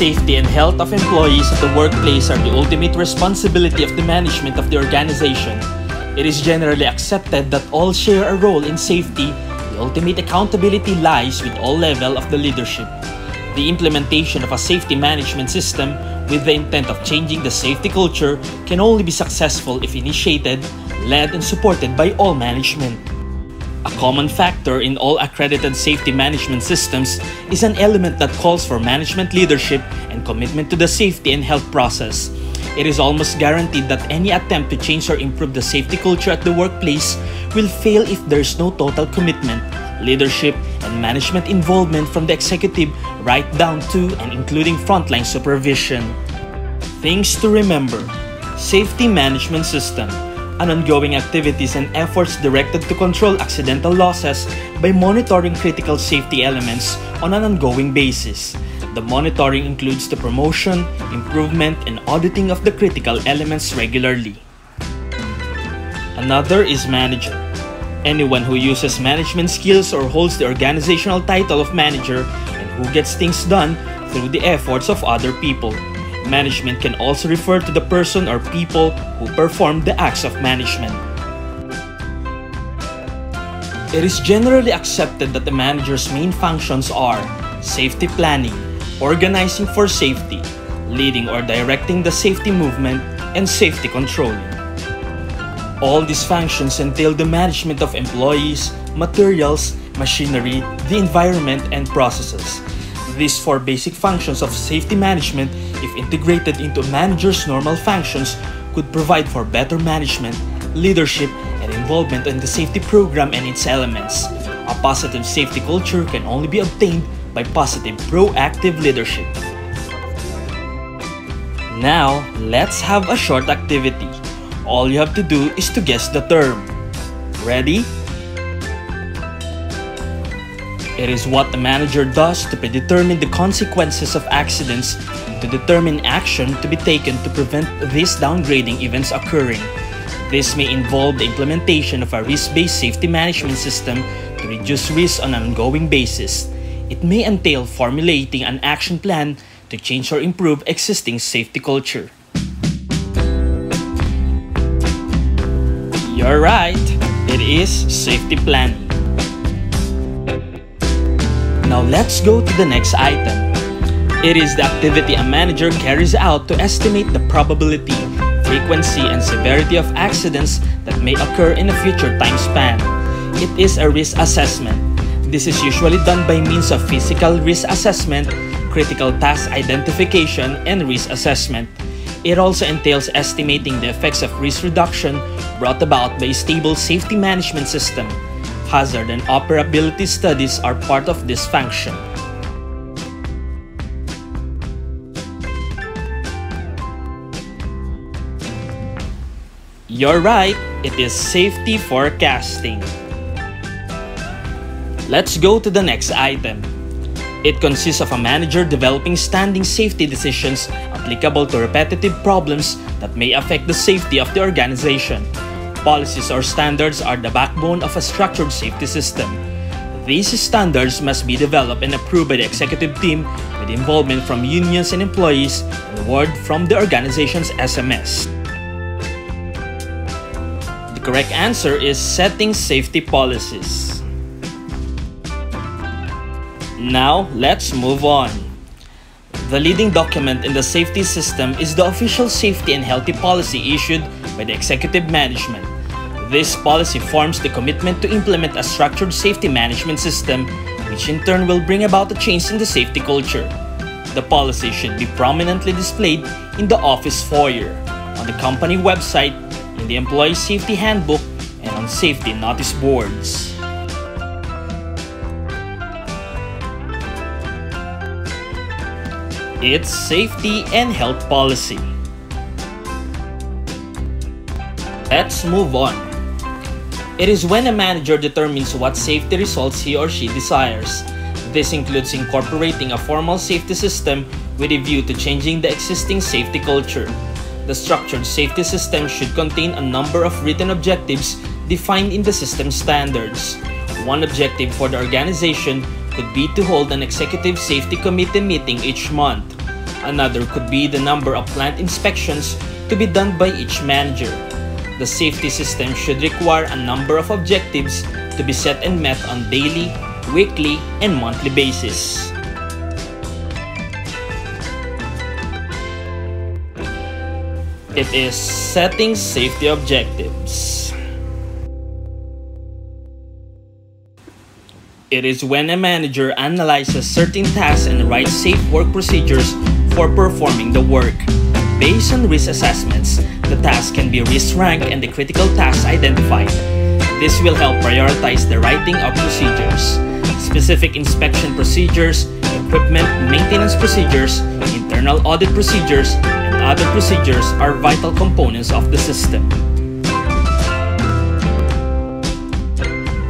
Safety and health of employees at the workplace are the ultimate responsibility of the management of the organization. It is generally accepted that all share a role in safety. The ultimate accountability lies with all level of the leadership. The implementation of a safety management system with the intent of changing the safety culture can only be successful if initiated, led, and supported by all management. A common factor in all accredited safety management systems is an element that calls for management leadership and commitment to the safety and health process. It is almost guaranteed that any attempt to change or improve the safety culture at the workplace will fail if there is no total commitment, leadership, and management involvement from the executive right down to and including frontline supervision. Things to remember Safety Management System and ongoing activities and efforts directed to control accidental losses by monitoring critical safety elements on an ongoing basis. The monitoring includes the promotion, improvement, and auditing of the critical elements regularly. Another is manager. Anyone who uses management skills or holds the organizational title of manager and who gets things done through the efforts of other people. Management can also refer to the person or people who perform the acts of management. It is generally accepted that the manager's main functions are safety planning, organizing for safety, leading or directing the safety movement, and safety controlling. All these functions entail the management of employees, materials, machinery, the environment, and processes. These four basic functions of safety management, if integrated into manager's normal functions, could provide for better management, leadership, and involvement in the safety program and its elements. A positive safety culture can only be obtained by positive proactive leadership. Now, let's have a short activity. All you have to do is to guess the term. Ready? It is what the manager does to predetermine the consequences of accidents and to determine action to be taken to prevent these downgrading events occurring. This may involve the implementation of a risk-based safety management system to reduce risk on an ongoing basis. It may entail formulating an action plan to change or improve existing safety culture. You're right, it is safety planning. Now let's go to the next item. It is the activity a manager carries out to estimate the probability, frequency, and severity of accidents that may occur in a future time span. It is a risk assessment. This is usually done by means of physical risk assessment, critical task identification, and risk assessment. It also entails estimating the effects of risk reduction brought about by a stable safety management system hazard and operability studies are part of this function. You're right, it is safety forecasting. Let's go to the next item. It consists of a manager developing standing safety decisions applicable to repetitive problems that may affect the safety of the organization. Policies or standards are the backbone of a structured safety system. These standards must be developed and approved by the executive team with involvement from unions and employees and word from the organization's SMS. The correct answer is setting safety policies. Now, let's move on. The leading document in the safety system is the official safety and healthy policy issued by the executive management. This policy forms the commitment to implement a structured safety management system, which in turn will bring about a change in the safety culture. The policy should be prominently displayed in the office foyer, on the company website, in the employee safety handbook, and on safety notice boards. It's safety and health policy. Let's move on. It is when a manager determines what safety results he or she desires. This includes incorporating a formal safety system with a view to changing the existing safety culture. The structured safety system should contain a number of written objectives defined in the system standards. One objective for the organization could be to hold an executive safety committee meeting each month. Another could be the number of plant inspections to be done by each manager. The safety system should require a number of objectives to be set and met on daily, weekly, and monthly basis. It is setting safety objectives. It is when a manager analyzes certain tasks and writes safe work procedures for performing the work. Based on risk assessments, the task can be risk ranked and the critical tasks identified. This will help prioritize the writing of procedures. Specific inspection procedures, equipment maintenance procedures, internal audit procedures, and other procedures are vital components of the system.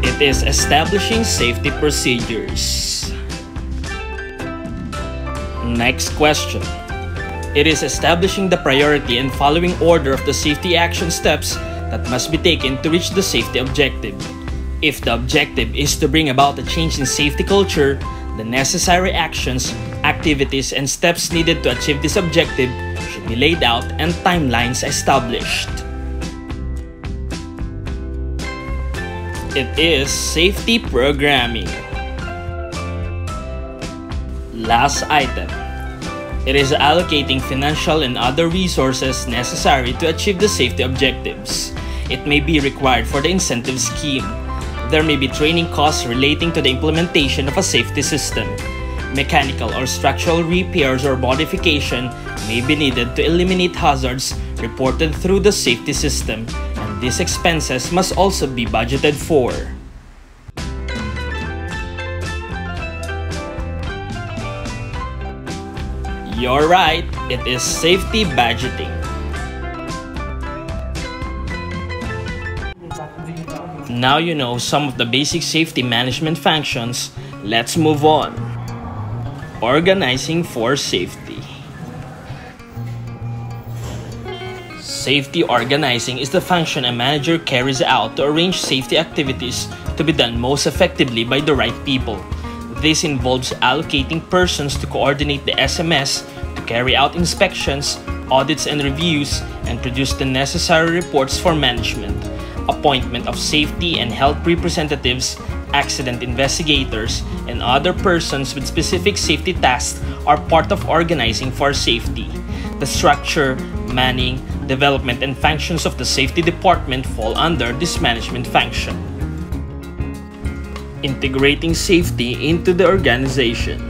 It is establishing safety procedures. Next question. It is establishing the priority and following order of the safety action steps that must be taken to reach the safety objective. If the objective is to bring about a change in safety culture, the necessary actions, activities, and steps needed to achieve this objective should be laid out and timelines established. It is safety programming. Last item. It is allocating financial and other resources necessary to achieve the safety objectives. It may be required for the incentive scheme. There may be training costs relating to the implementation of a safety system. Mechanical or structural repairs or modification may be needed to eliminate hazards reported through the safety system, and these expenses must also be budgeted for. You're right, it is safety budgeting. Now you know some of the basic safety management functions, let's move on. Organizing for safety. Safety organizing is the function a manager carries out to arrange safety activities to be done most effectively by the right people. This involves allocating persons to coordinate the SMS, to carry out inspections, audits and reviews, and produce the necessary reports for management, appointment of safety and health representatives, accident investigators, and other persons with specific safety tasks are part of organizing for safety. The structure, manning, development, and functions of the safety department fall under this management function integrating safety into the organization.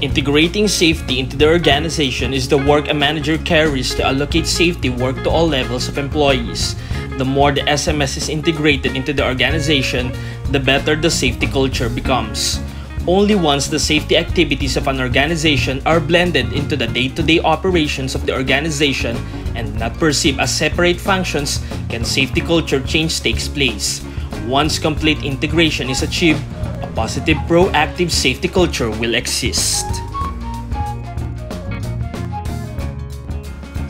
Integrating safety into the organization is the work a manager carries to allocate safety work to all levels of employees. The more the SMS is integrated into the organization, the better the safety culture becomes. Only once the safety activities of an organization are blended into the day-to-day -day operations of the organization and not perceived as separate functions can safety culture change takes place. Once complete integration is achieved, a positive proactive safety culture will exist.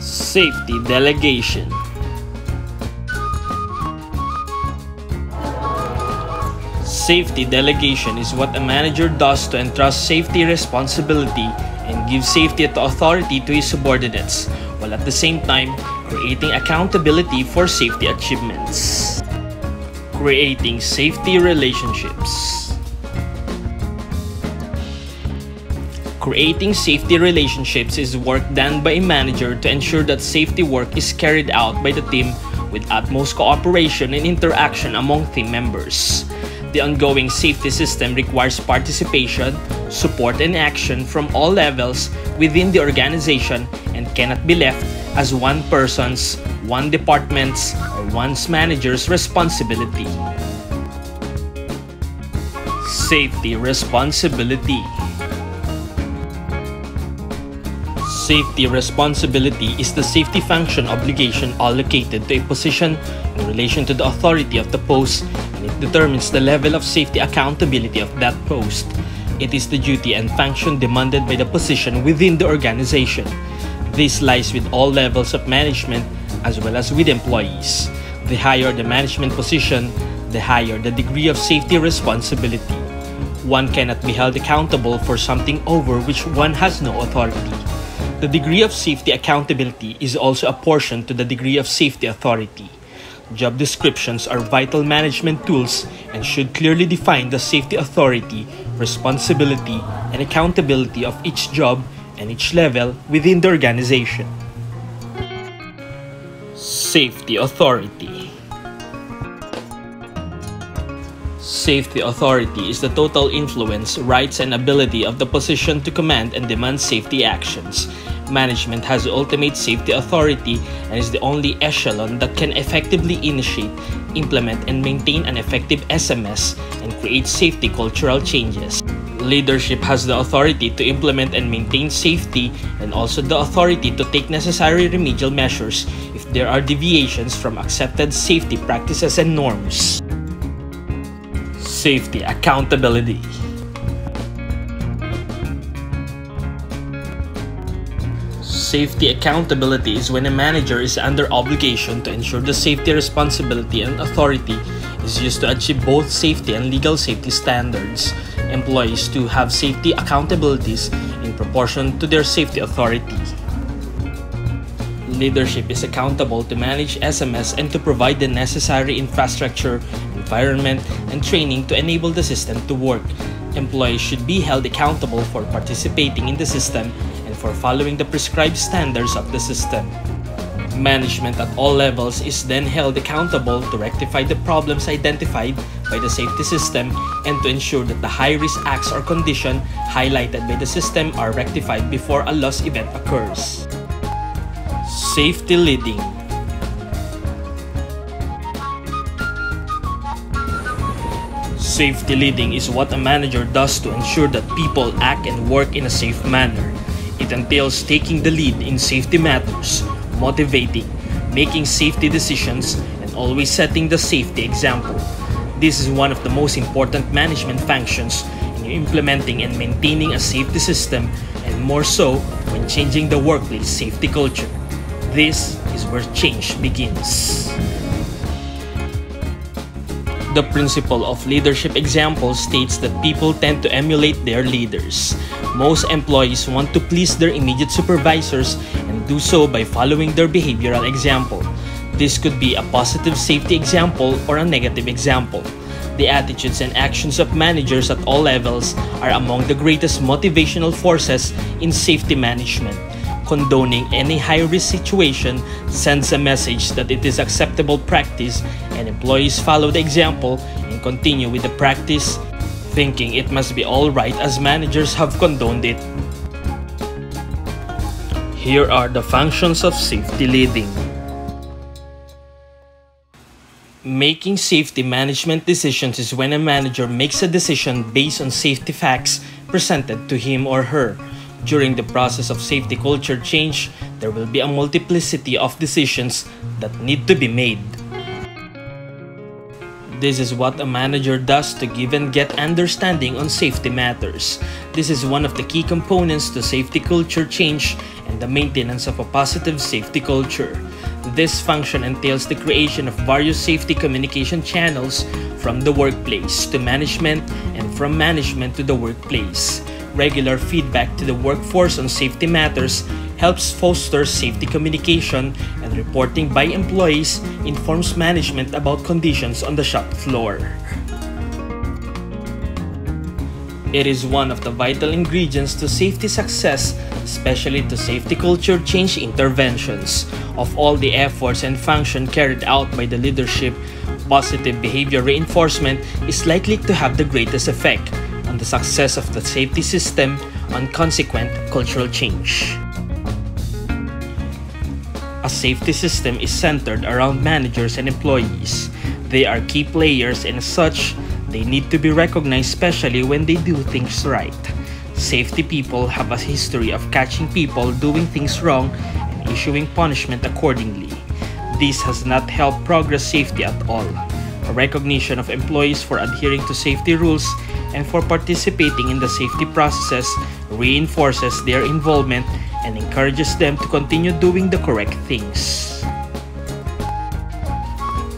Safety delegation Safety delegation is what a manager does to entrust safety responsibility and give safety authority to his subordinates, while at the same time creating accountability for safety achievements. Creating safety relationships. Creating safety relationships is work done by a manager to ensure that safety work is carried out by the team with utmost cooperation and interaction among team members. The ongoing safety system requires participation, support, and action from all levels within the organization and cannot be left as one person's, one department's, or one's manager's responsibility. Safety responsibility. Safety responsibility is the safety function obligation allocated to a position in relation to the authority of the post determines the level of safety accountability of that post. It is the duty and function demanded by the position within the organization. This lies with all levels of management as well as with employees. The higher the management position, the higher the degree of safety responsibility. one cannot be held accountable for something over which one has no authority. The degree of safety accountability is also apportioned to the degree of safety authority. Job descriptions are vital management tools and should clearly define the safety authority, responsibility, and accountability of each job and each level within the organization. Safety Authority Safety authority is the total influence, rights, and ability of the position to command and demand safety actions. Management has the ultimate safety authority and is the only echelon that can effectively initiate, implement, and maintain an effective SMS and create safety cultural changes. Leadership has the authority to implement and maintain safety and also the authority to take necessary remedial measures if there are deviations from accepted safety practices and norms. Safety Accountability Safety accountability is when a manager is under obligation to ensure the safety responsibility and authority is used to achieve both safety and legal safety standards. Employees to have safety accountabilities in proportion to their safety authority. Leadership is accountable to manage SMS and to provide the necessary infrastructure, environment, and training to enable the system to work. Employees should be held accountable for participating in the system for following the prescribed standards of the system. Management at all levels is then held accountable to rectify the problems identified by the safety system and to ensure that the high-risk acts or condition highlighted by the system are rectified before a loss event occurs. Safety Leading Safety leading is what a manager does to ensure that people act and work in a safe manner. Entails taking the lead in safety matters, motivating, making safety decisions, and always setting the safety example. This is one of the most important management functions in implementing and maintaining a safety system, and more so when changing the workplace safety culture. This is where change begins. The principle of leadership example states that people tend to emulate their leaders. Most employees want to please their immediate supervisors and do so by following their behavioral example. This could be a positive safety example or a negative example. The attitudes and actions of managers at all levels are among the greatest motivational forces in safety management condoning any high-risk situation sends a message that it is acceptable practice and employees follow the example and continue with the practice thinking it must be alright as managers have condoned it. Here are the functions of safety leading. Making safety management decisions is when a manager makes a decision based on safety facts presented to him or her during the process of safety culture change, there will be a multiplicity of decisions that need to be made. This is what a manager does to give and get understanding on safety matters. This is one of the key components to safety culture change and the maintenance of a positive safety culture. This function entails the creation of various safety communication channels from the workplace to management and from management to the workplace. Regular feedback to the workforce on safety matters helps foster safety communication and reporting by employees informs management about conditions on the shop floor. It is one of the vital ingredients to safety success, especially to safety culture change interventions. Of all the efforts and function carried out by the leadership, positive behavior reinforcement is likely to have the greatest effect on the success of the safety system and consequent cultural change. A safety system is centered around managers and employees. They are key players and as such, they need to be recognized especially when they do things right. Safety people have a history of catching people doing things wrong and issuing punishment accordingly. This has not helped progress safety at all. A recognition of employees for adhering to safety rules and for participating in the safety processes reinforces their involvement and encourages them to continue doing the correct things.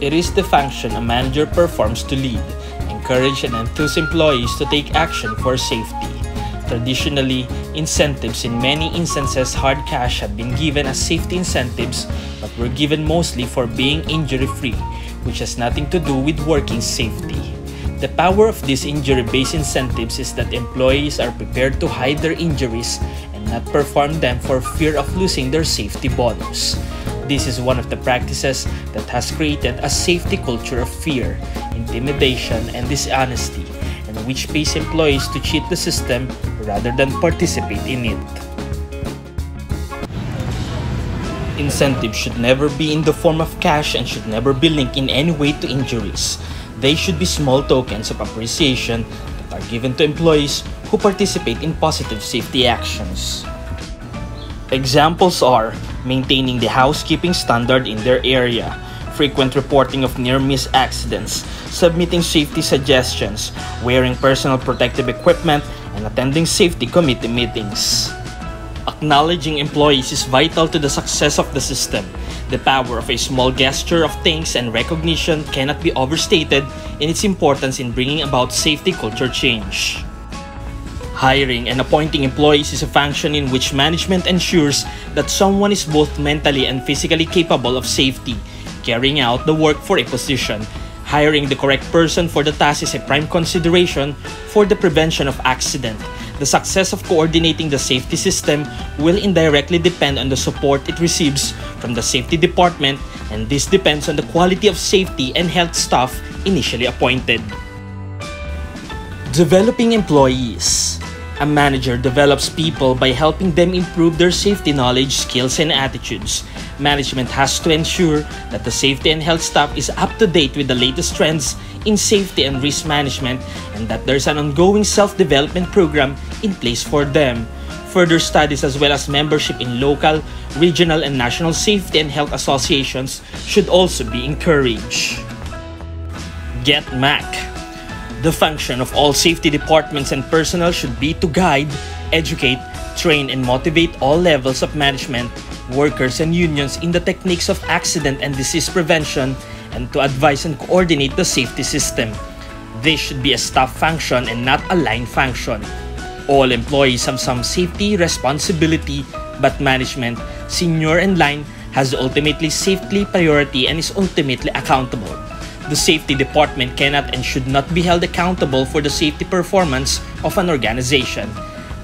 It is the function a manager performs to lead, encourage and enthuse employees to take action for safety. Traditionally, incentives in many instances hard cash have been given as safety incentives but were given mostly for being injury-free, which has nothing to do with working safety. The power of these injury-based incentives is that employees are prepared to hide their injuries and not perform them for fear of losing their safety bonus. This is one of the practices that has created a safety culture of fear, intimidation, and dishonesty, and which pays employees to cheat the system rather than participate in it. Incentives should never be in the form of cash and should never be linked in any way to injuries. They should be small tokens of appreciation that are given to employees who participate in positive safety actions. Examples are maintaining the housekeeping standard in their area, frequent reporting of near-miss accidents, submitting safety suggestions, wearing personal protective equipment, and attending safety committee meetings. Acknowledging employees is vital to the success of the system. The power of a small gesture of thanks and recognition cannot be overstated in its importance in bringing about safety culture change. Hiring and appointing employees is a function in which management ensures that someone is both mentally and physically capable of safety, carrying out the work for a position. Hiring the correct person for the task is a prime consideration for the prevention of accident. The success of coordinating the safety system will indirectly depend on the support it receives from the safety department and this depends on the quality of safety and health staff initially appointed. Developing employees a manager develops people by helping them improve their safety knowledge, skills, and attitudes. Management has to ensure that the safety and health staff is up to date with the latest trends in safety and risk management and that there's an ongoing self-development program in place for them. Further studies as well as membership in local, regional, and national safety and health associations should also be encouraged. Get MAC the function of all safety departments and personnel should be to guide, educate, train, and motivate all levels of management, workers, and unions in the techniques of accident and disease prevention and to advise and coordinate the safety system. This should be a staff function and not a line function. All employees have some safety responsibility, but management, senior and line, has ultimately safety priority and is ultimately accountable the safety department cannot and should not be held accountable for the safety performance of an organization.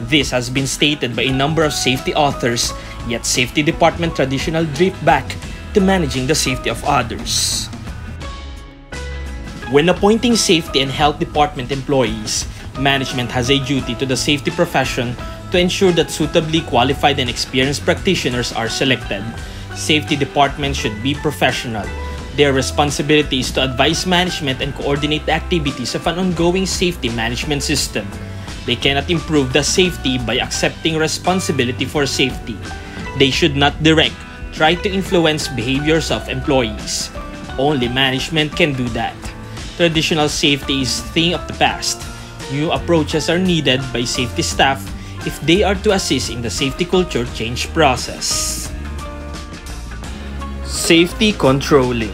This has been stated by a number of safety authors, yet safety department traditional drift back to managing the safety of others. When appointing safety and health department employees, management has a duty to the safety profession to ensure that suitably qualified and experienced practitioners are selected. Safety departments should be professional, their responsibility is to advise management and coordinate the activities of an ongoing safety management system. They cannot improve the safety by accepting responsibility for safety. They should not direct, try to influence behaviors of employees. Only management can do that. Traditional safety is thing of the past. New approaches are needed by safety staff if they are to assist in the safety culture change process. Safety controlling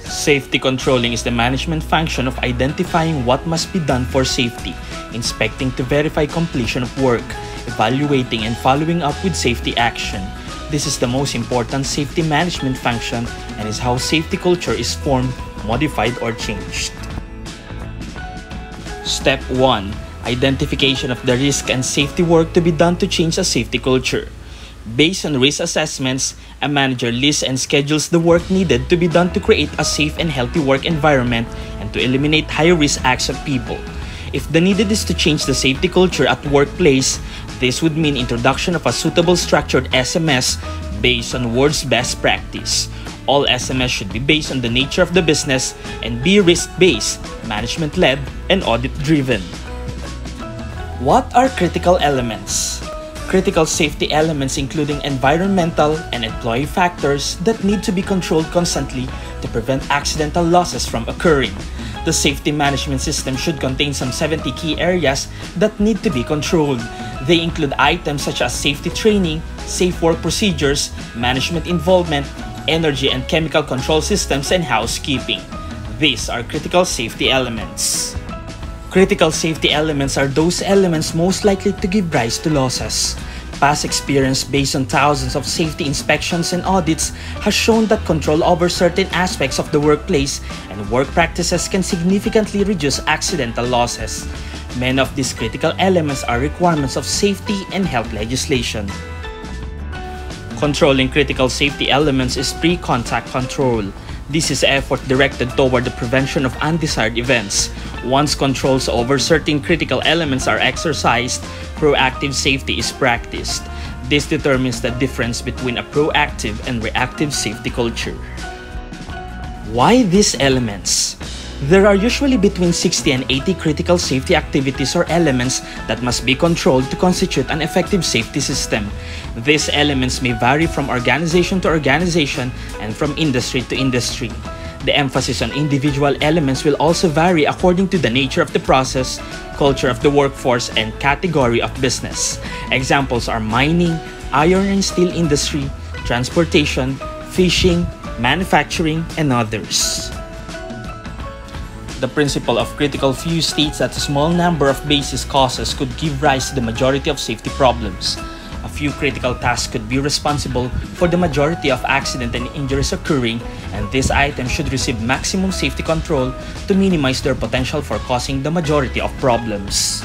Safety controlling is the management function of identifying what must be done for safety, inspecting to verify completion of work, evaluating and following up with safety action. This is the most important safety management function and is how safety culture is formed, modified, or changed. Step 1 Identification of the risk and safety work to be done to change a safety culture. Based on risk assessments, a manager lists and schedules the work needed to be done to create a safe and healthy work environment and to eliminate high-risk acts of people. If the needed is to change the safety culture at workplace, this would mean introduction of a suitable structured SMS based on world's best practice. All SMS should be based on the nature of the business and be risk-based, management-led, and audit-driven. What are critical elements? Critical safety elements including environmental and employee factors that need to be controlled constantly to prevent accidental losses from occurring. The safety management system should contain some 70 key areas that need to be controlled. They include items such as safety training, safe work procedures, management involvement, energy and chemical control systems, and housekeeping. These are critical safety elements. Critical safety elements are those elements most likely to give rise to losses. Past experience based on thousands of safety inspections and audits has shown that control over certain aspects of the workplace and work practices can significantly reduce accidental losses. Many of these critical elements are requirements of safety and health legislation. Controlling critical safety elements is pre-contact control. This is effort directed toward the prevention of undesired events. Once controls over certain critical elements are exercised, proactive safety is practiced. This determines the difference between a proactive and reactive safety culture. Why these elements? There are usually between 60 and 80 critical safety activities or elements that must be controlled to constitute an effective safety system. These elements may vary from organization to organization and from industry to industry. The emphasis on individual elements will also vary according to the nature of the process, culture of the workforce, and category of business. Examples are mining, iron and steel industry, transportation, fishing, manufacturing, and others. The principle of critical few states that a small number of basis causes could give rise to the majority of safety problems few critical tasks could be responsible for the majority of accident and injuries occurring and these items should receive maximum safety control to minimize their potential for causing the majority of problems.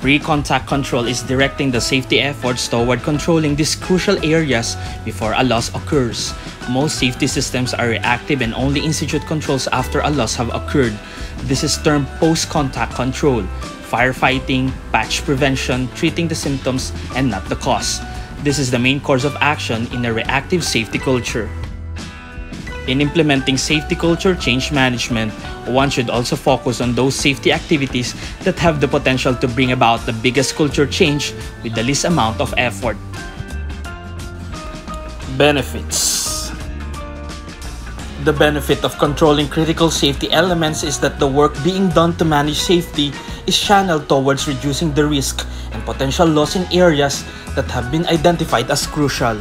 Pre-contact control is directing the safety efforts toward controlling these crucial areas before a loss occurs. Most safety systems are reactive and only institute controls after a loss have occurred. This is termed post-contact control, firefighting, patch prevention, treating the symptoms, and not the cause. This is the main course of action in a reactive safety culture. In implementing safety culture change management, one should also focus on those safety activities that have the potential to bring about the biggest culture change with the least amount of effort. Benefits The benefit of controlling critical safety elements is that the work being done to manage safety is channeled towards reducing the risk and potential loss in areas that have been identified as crucial.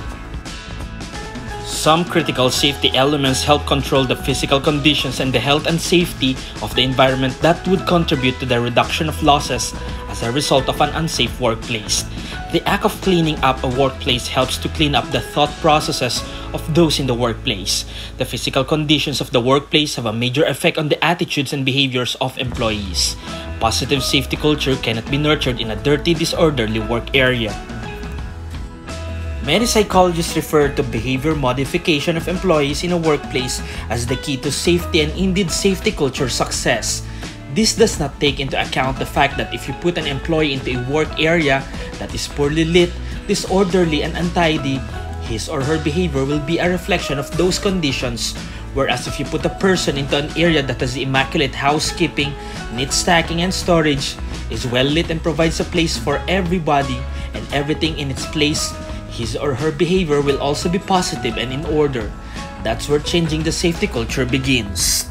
Some critical safety elements help control the physical conditions and the health and safety of the environment that would contribute to the reduction of losses as a result of an unsafe workplace. The act of cleaning up a workplace helps to clean up the thought processes of those in the workplace. The physical conditions of the workplace have a major effect on the attitudes and behaviors of employees positive safety culture cannot be nurtured in a dirty, disorderly work area. Many psychologists refer to behavior modification of employees in a workplace as the key to safety and indeed safety culture success. This does not take into account the fact that if you put an employee into a work area that is poorly lit, disorderly, and untidy, his or her behavior will be a reflection of those conditions Whereas if you put a person into an area that has immaculate housekeeping, neat stacking and storage, is well lit and provides a place for everybody and everything in its place, his or her behavior will also be positive and in order. That's where changing the safety culture begins.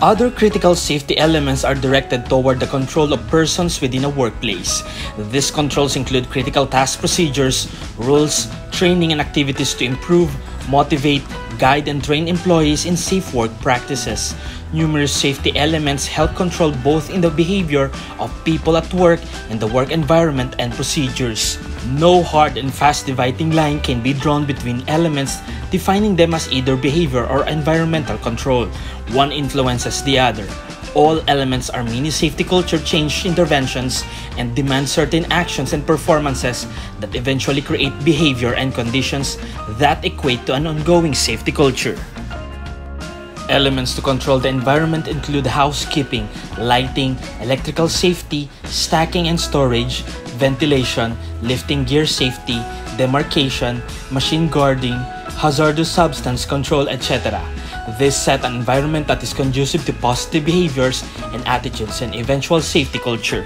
Other critical safety elements are directed toward the control of persons within a workplace. These controls include critical task procedures, rules, training and activities to improve, motivate, guide and train employees in safe work practices. Numerous safety elements help control both in the behavior of people at work and the work environment and procedures. No hard and fast dividing line can be drawn between elements, defining them as either behavior or environmental control. One influences the other. All elements are mini safety culture change interventions and demand certain actions and performances that eventually create behavior and conditions that equate to an ongoing safety culture. Elements to control the environment include housekeeping, lighting, electrical safety, stacking and storage, ventilation, lifting gear safety, demarcation, machine guarding, hazardous substance control, etc. This set an environment that is conducive to positive behaviors and attitudes and eventual safety culture.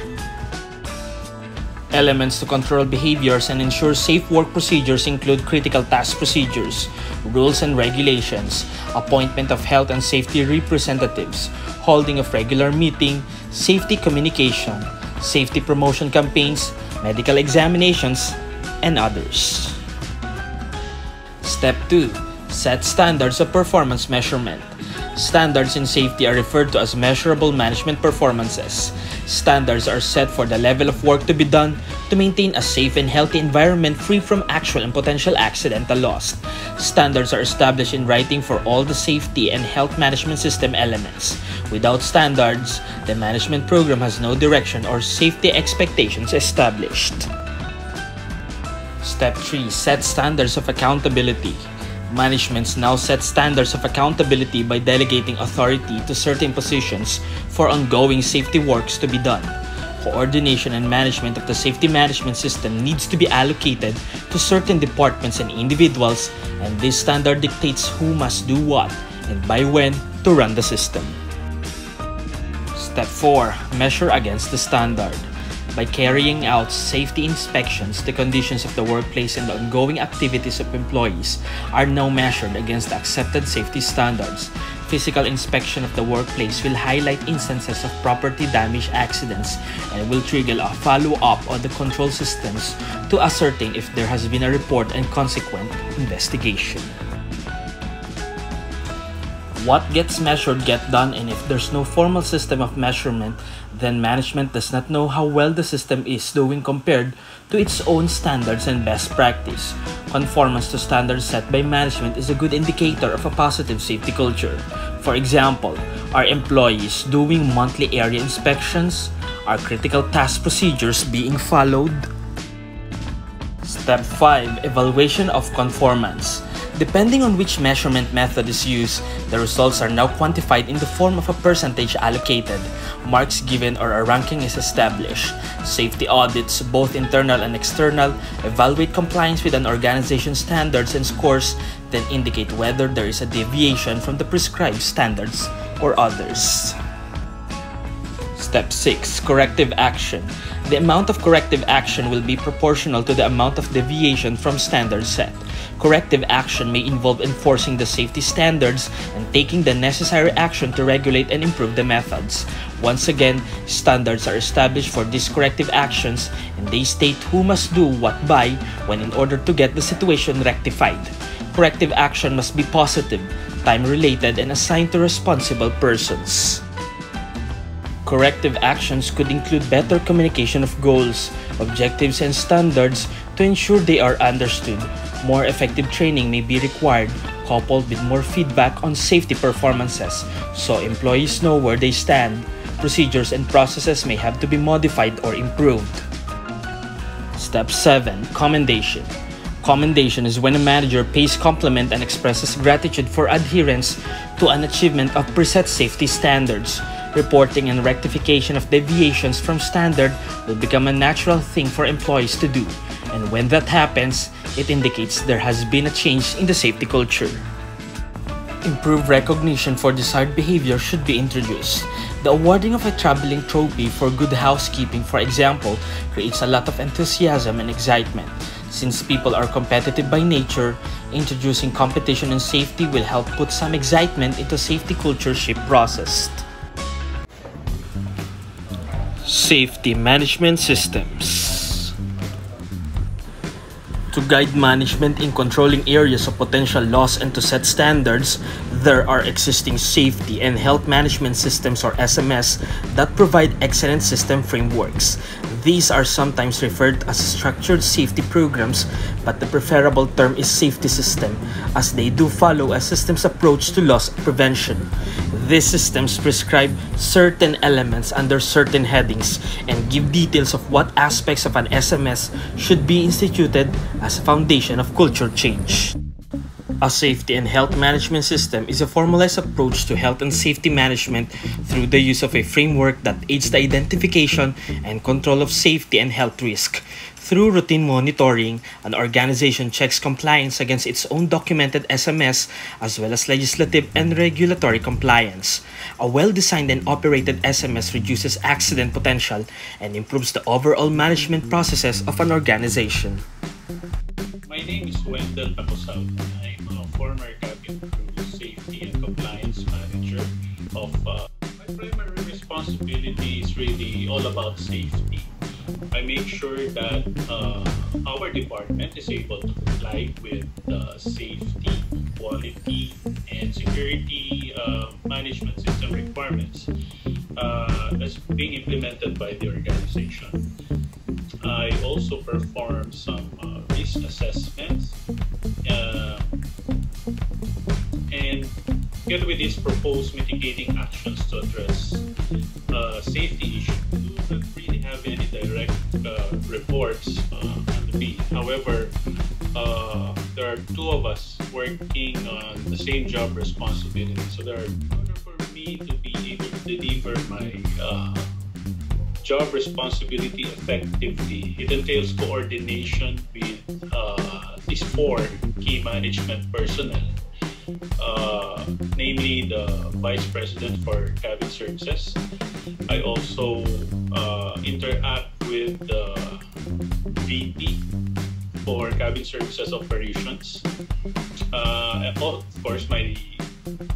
Elements to control behaviors and ensure safe work procedures include critical task procedures, rules and regulations, appointment of health and safety representatives, holding of regular meeting, safety communication, safety promotion campaigns, medical examinations, and others. Step 2. Set standards of performance measurement. Standards in safety are referred to as measurable management performances. Standards are set for the level of work to be done to maintain a safe and healthy environment free from actual and potential accidental loss. Standards are established in writing for all the safety and health management system elements. Without standards, the management program has no direction or safety expectations established. Step 3 Set standards of accountability. Managements now set standards of accountability by delegating authority to certain positions for ongoing safety works to be done. Coordination and management of the safety management system needs to be allocated to certain departments and individuals, and this standard dictates who must do what and by when to run the system. Step 4 Measure against the standard. By carrying out safety inspections, the conditions of the workplace and the ongoing activities of employees are now measured against accepted safety standards. Physical inspection of the workplace will highlight instances of property damage accidents and will trigger a follow-up on the control systems to ascertain if there has been a report and consequent investigation. What gets measured get done and if there's no formal system of measurement, then management does not know how well the system is doing compared to its own standards and best practice. Conformance to standards set by management is a good indicator of a positive safety culture. For example, are employees doing monthly area inspections? Are critical task procedures being followed? Step 5 Evaluation of Conformance Depending on which measurement method is used, the results are now quantified in the form of a percentage allocated, marks given or a ranking is established. Safety audits, both internal and external, evaluate compliance with an organization's standards and scores, then indicate whether there is a deviation from the prescribed standards or others. Step 6 Corrective Action The amount of corrective action will be proportional to the amount of deviation from standards set. Corrective action may involve enforcing the safety standards and taking the necessary action to regulate and improve the methods. Once again, standards are established for these corrective actions and they state who must do what by when in order to get the situation rectified. Corrective action must be positive, time-related, and assigned to responsible persons. Corrective actions could include better communication of goals, objectives, and standards to ensure they are understood, more effective training may be required, coupled with more feedback on safety performances, so employees know where they stand. Procedures and processes may have to be modified or improved. Step 7 Commendation Commendation is when a manager pays compliment and expresses gratitude for adherence to an achievement of preset safety standards. Reporting and rectification of deviations from standard will become a natural thing for employees to do, and when that happens, it indicates there has been a change in the safety culture. Improved recognition for desired behavior should be introduced. The awarding of a traveling trophy for good housekeeping, for example, creates a lot of enthusiasm and excitement. Since people are competitive by nature, introducing competition and safety will help put some excitement into safety culture shape process. Safety Management Systems to guide management in controlling areas of potential loss and to set standards, there are existing safety and health management systems or SMS that provide excellent system frameworks. These are sometimes referred as structured safety programs, but the preferable term is safety system as they do follow a system's approach to loss prevention. These systems prescribe certain elements under certain headings and give details of what aspects of an SMS should be instituted as a foundation of culture change. A safety and health management system is a formalized approach to health and safety management through the use of a framework that aids the identification and control of safety and health risk. Through routine monitoring, an organization checks compliance against its own documented SMS as well as legislative and regulatory compliance. A well-designed and operated SMS reduces accident potential and improves the overall management processes of an organization. My name is Wendell Tacosaut. I'm a former cabin crew safety and compliance manager of uh, my primary responsibility is really all about safety. I make sure that uh, our department is able to comply with the safety, quality, and security uh, management system requirements uh, that's being implemented by the organization. I also perform some uh, risk assessments uh, and together with these proposed mitigating actions to address uh, safety issues. We do not really have any direct uh, reports uh, on the beat. However, uh, there are two of us working on the same job responsibility. So there are, in order for me to be able to deliver my job responsibility effectively, it entails coordination with uh, these four key management personnel uh, namely the Vice President for Cabin Services. I also uh, interact with the VP for Cabin Services Operations. Uh, of course, my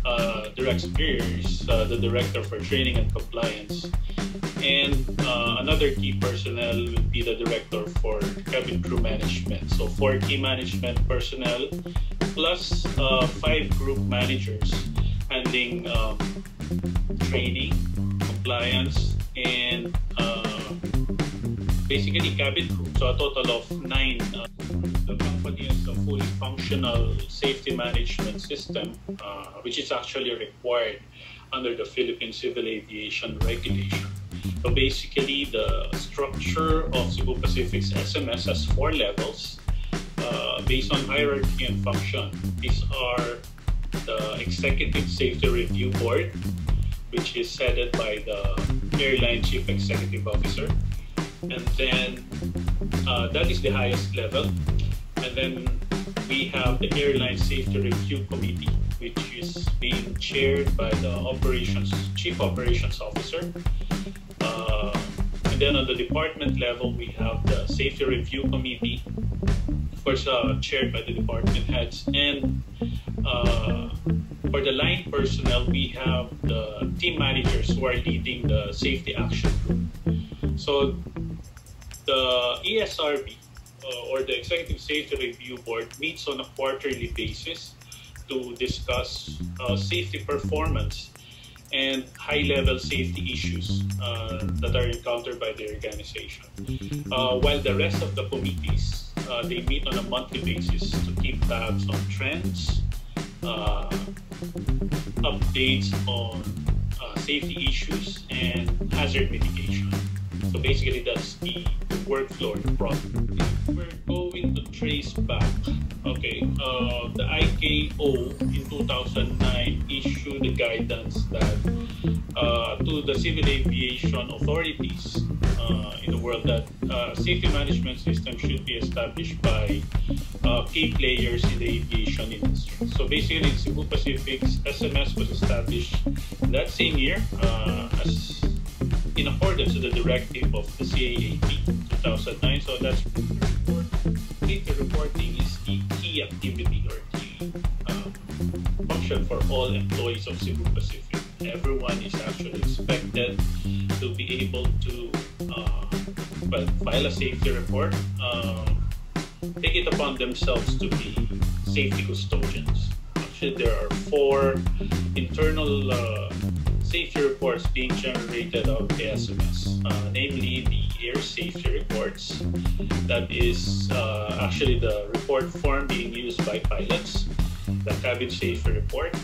uh, direct superior is uh, the Director for Training and Compliance. And uh, another key personnel will be the Director for Cabin Crew Management. So, four key management personnel plus uh, five group managers handling um, training, compliance, and uh, basically cabin crew. So a total of nine. Uh, has a fully functional safety management system, uh, which is actually required under the Philippine Civil Aviation Regulation. So basically, the structure of Cebu Pacific's SMS has four levels uh, based on hierarchy and function. These are the Executive Safety Review Board, which is headed by the Airline Chief Executive Officer. And then uh, that is the highest level. And then we have the Airline Safety Review Committee, which is being chaired by the Operations Chief Operations Officer. Uh, then on the department level, we have the Safety Review Committee, of course, uh, chaired by the department heads. And uh, for the line personnel, we have the team managers who are leading the safety action group. So the ESRB, uh, or the Executive Safety Review Board, meets on a quarterly basis to discuss uh, safety performance and high-level safety issues uh, that are encountered by the organization. Uh, while the rest of the committees, uh, they meet on a monthly basis to keep tabs on trends, uh, updates on uh, safety issues, and hazard mitigation. So basically, that's the the process. We're going to trace back. Okay, uh, the ICAO in 2009 issued the guidance that uh, to the civil aviation authorities uh, in the world that uh, safety management system should be established by uh, key players in the aviation industry. So basically, Cebu Pacific's SMS was established that same year uh, as in accordance with the directive of the CAAP 2009. So that's data reporting is the key activity or key uh, function for all employees of Cebu Pacific. Everyone is actually expected to be able to uh, file a safety report, um, take it upon themselves to be safety custodians. Actually, there are four internal uh, safety reports being generated of the SMS, uh, namely the air safety reports. That is uh, actually the report form being used by pilots. The cabin safety report.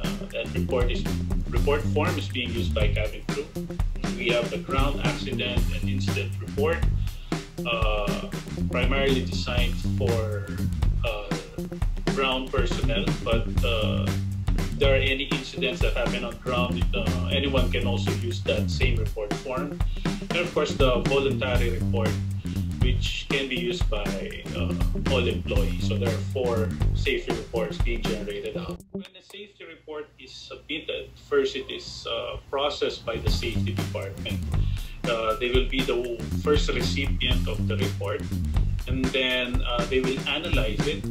Uh, that report is report form is being used by cabin crew. We have the ground accident and incident report, uh, primarily designed for uh, ground personnel, but uh, there are any incidents that happen on ground, uh, anyone can also use that same report form. And of course, the voluntary report, which can be used by uh, all employees. So there are four safety reports being generated out. When a safety report is submitted, first it is uh, processed by the safety department. Uh, they will be the first recipient of the report, and then uh, they will analyze it.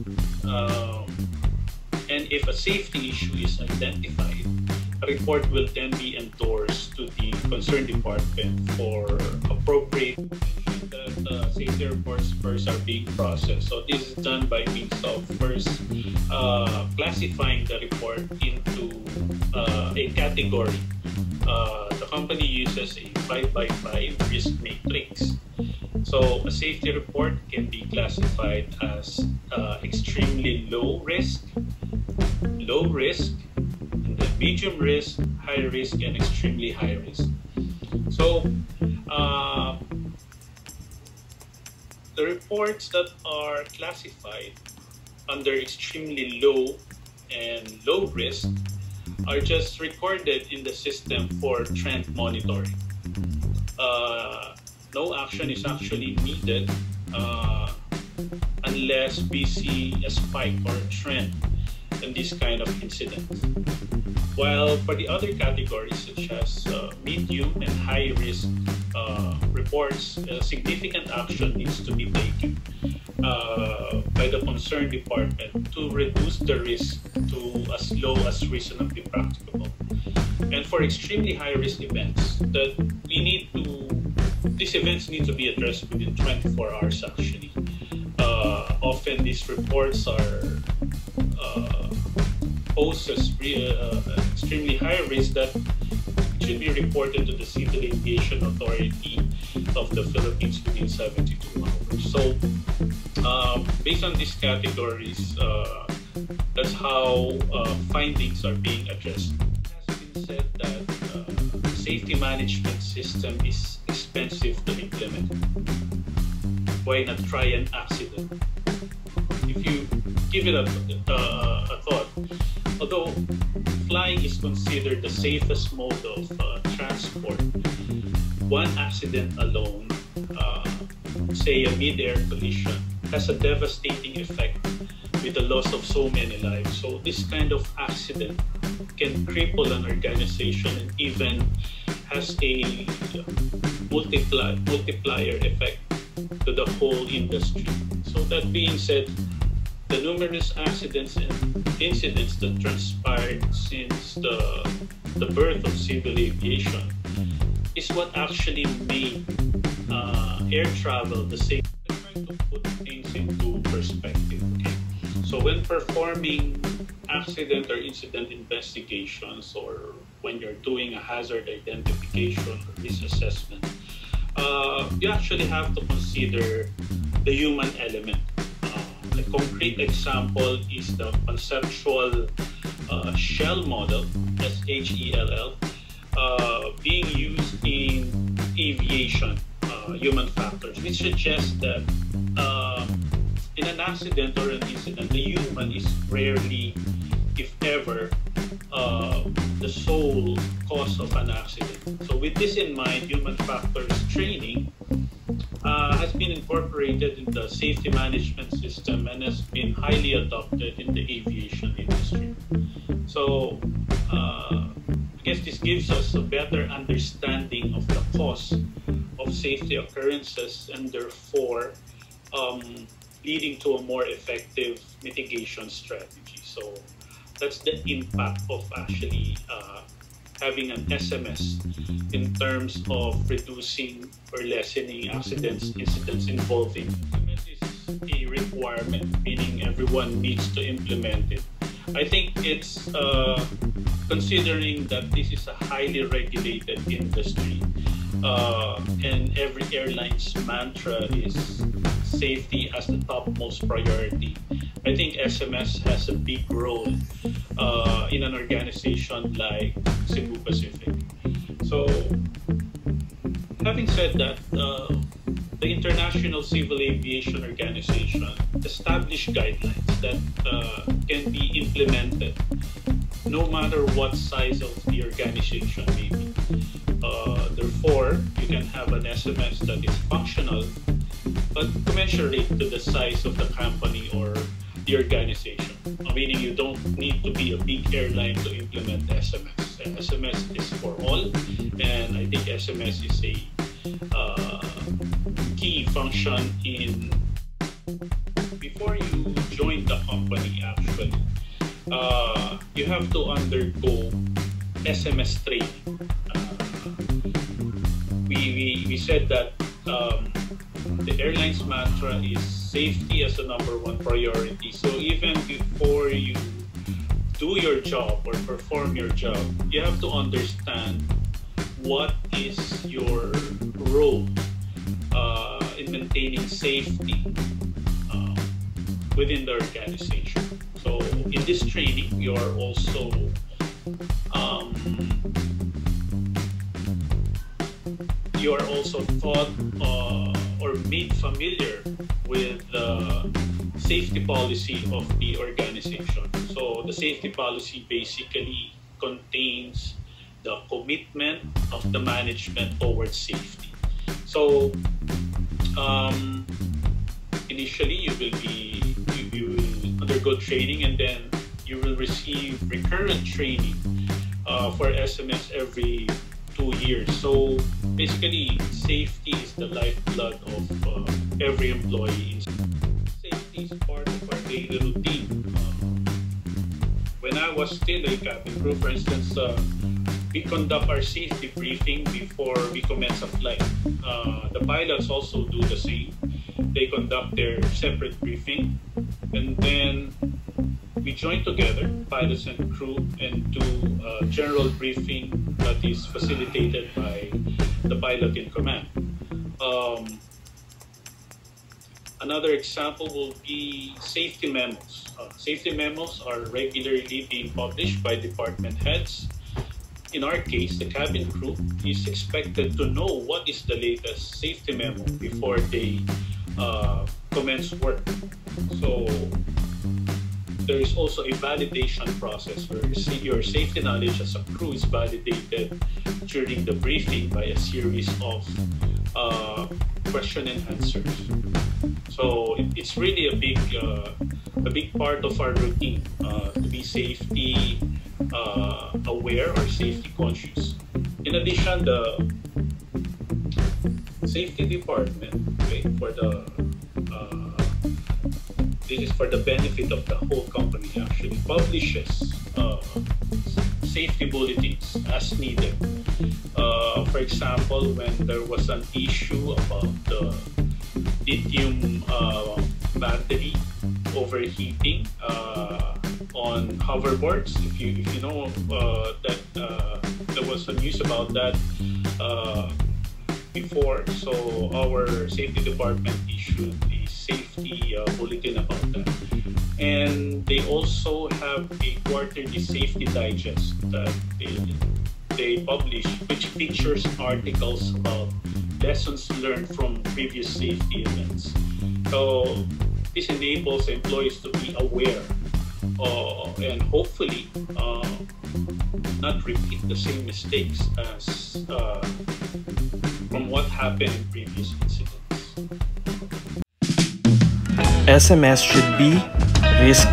And if a safety issue is identified, report will then be endorsed to the concerned department for appropriate. Uh, safety reports first are being processed. So this is done by means of first uh, classifying the report into uh, a category. Uh, the company uses a 5 by 5 risk matrix. So a safety report can be classified as uh, extremely low risk, low risk, medium risk, high risk, and extremely high risk. So uh, the reports that are classified under extremely low and low risk are just recorded in the system for trend monitoring. Uh, no action is actually needed uh, unless we see a spike or a trend in this kind of incident. While for the other categories, such as uh, medium and high risk uh, reports, significant action needs to be taken uh, by the concerned department to reduce the risk to as low as reasonably practicable. And for extremely high risk events, that we need to these events need to be addressed within 24 hours actually. Uh, often these reports are uh, poses uh, extremely high risk that should be reported to the Civil Aviation Authority of the Philippines within 72 hours. So, um, based on these categories, uh, that's how uh, findings are being addressed. It has been said that uh, the safety management system is expensive to implement. Why not try an accident? If you give it a, uh, a thought, although flying is considered the safest mode of uh, transport, one accident alone, uh, say a mid-air collision, has a devastating effect with the loss of so many lives. So this kind of accident can cripple an organization and even has a multiply, multiplier effect to the whole industry. So that being said, the numerous accidents and incidents that transpired since the, the birth of civil aviation is what actually made uh, air travel the same. Trying to put things into perspective. Okay? So when performing accident or incident investigations or when you're doing a hazard identification or risk assessment, uh, you actually have to consider the human element. Concrete example is the conceptual uh, shell model, S-H-E-L-L, uh, being used in aviation, uh, human factors, which suggests that uh, in an accident or an incident, the human is rarely, if ever, uh, the sole cause of an accident. So with this in mind, human factors training uh, has been incorporated in the safety management system and has been highly adopted in the aviation industry. So uh, I guess this gives us a better understanding of the cause of safety occurrences and therefore um, leading to a more effective mitigation strategy. So that's the impact of actually uh, having an SMS in terms of reducing or lessening accidents, incidents involving. SMS is a requirement, meaning everyone needs to implement it. I think it's uh, considering that this is a highly regulated industry uh, and every airline's mantra is safety as the topmost priority. I think SMS has a big role uh, in an organization like Cebu Pacific. So, having said that, uh, the International Civil Aviation Organization established guidelines that uh, can be implemented no matter what size of the organization may be. Uh, therefore, you can have an SMS that is functional but commensurate to the size of the company or the organization. Meaning you don't need to be a big airline to implement SMS. SMS is for all, and I think SMS is a uh, key function in before you join the company actually uh, you have to undergo SMS training. Uh, we, we, we said that um, the airline's mantra is safety as the number one priority. So even before you do your job or perform your job, you have to understand what is your role uh, in maintaining safety uh, within the organization. So in this training, you are also um, you are also taught uh, or made familiar with the safety policy of the organization. So the safety policy basically contains the commitment of the management towards safety. So um, initially you will be you, you will undergo training and then you will receive recurrent training uh, for SMS every two years. So basically, safety is the lifeblood of uh, every employee. Safety is part of our daily routine. Uh, when I was still a cabin crew, for instance, uh, we conduct our safety briefing before we commence a flight. Uh, the pilots also do the same. They conduct their separate briefing, and then we join together, pilots and crew, and do a general briefing that is facilitated by the pilot in command. Um, another example will be safety memos. Uh, safety memos are regularly being published by department heads in our case, the cabin crew is expected to know what is the latest safety memo before they uh, commence work. So there is also a validation process where your safety knowledge as a crew is validated during the briefing by a series of uh, question and answers. So it, it's really a big, uh, a big part of our routine uh, to be safety uh, aware or safety conscious. In addition, the safety department, okay, for the this is for the benefit of the whole company actually publishes uh, safety bulletins as needed. Uh, for example, when there was an issue about the lithium uh, battery overheating uh, on hoverboards. If you if you know uh, that uh, there was some news about that before, so our safety department issued safety uh, bulletin about that. And they also have a quarterly safety digest that they, they publish, which features articles about lessons learned from previous safety events. So this enables employees to be aware uh, and hopefully uh, not repeat the same mistakes as uh, from what happened in previous incidents. SMS should be risk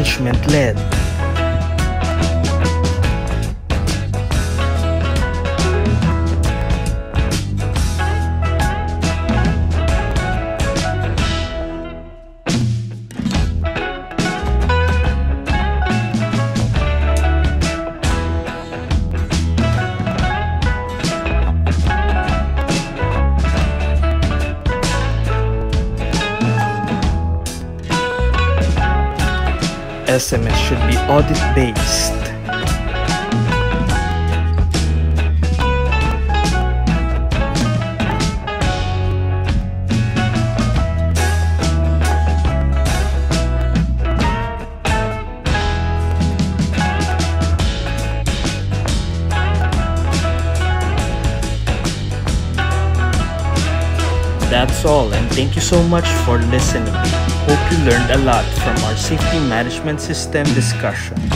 should SMS should be audit based. That's all and thank you so much for listening. Hope you learned a lot from our safety management system discussion.